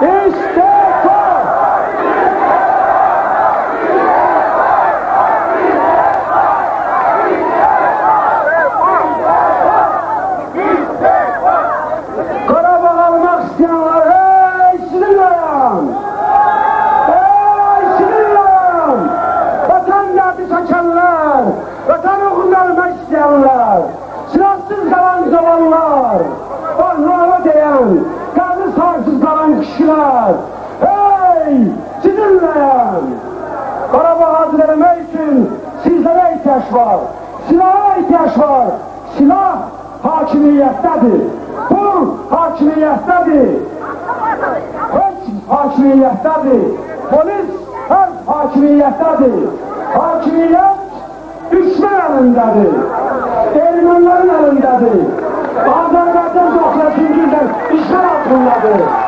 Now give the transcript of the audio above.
İstifa! Karabağ almak isteyenler, ey Sinirlayan! Ey Sinirlayan! Vatan derdi saçanlar, vatan uğruna ölmek isteyenler, silahsız kalan zavallar, Allah'a kişiler, hey Sinirlayan! Karabağ hazırlamak için sizlere ihtiyaç var, silaha ihtiyaç var, silah hakimiyettedir. Bu hakimiyettedir. Hükm hakimiyettedir. Polis her hakimiyettedir. Hakimiyet düşman elindedir. Ermenilerin elindedir. Azerbaycan 93 ilden işgal altındadır.